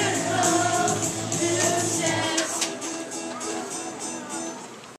Yes.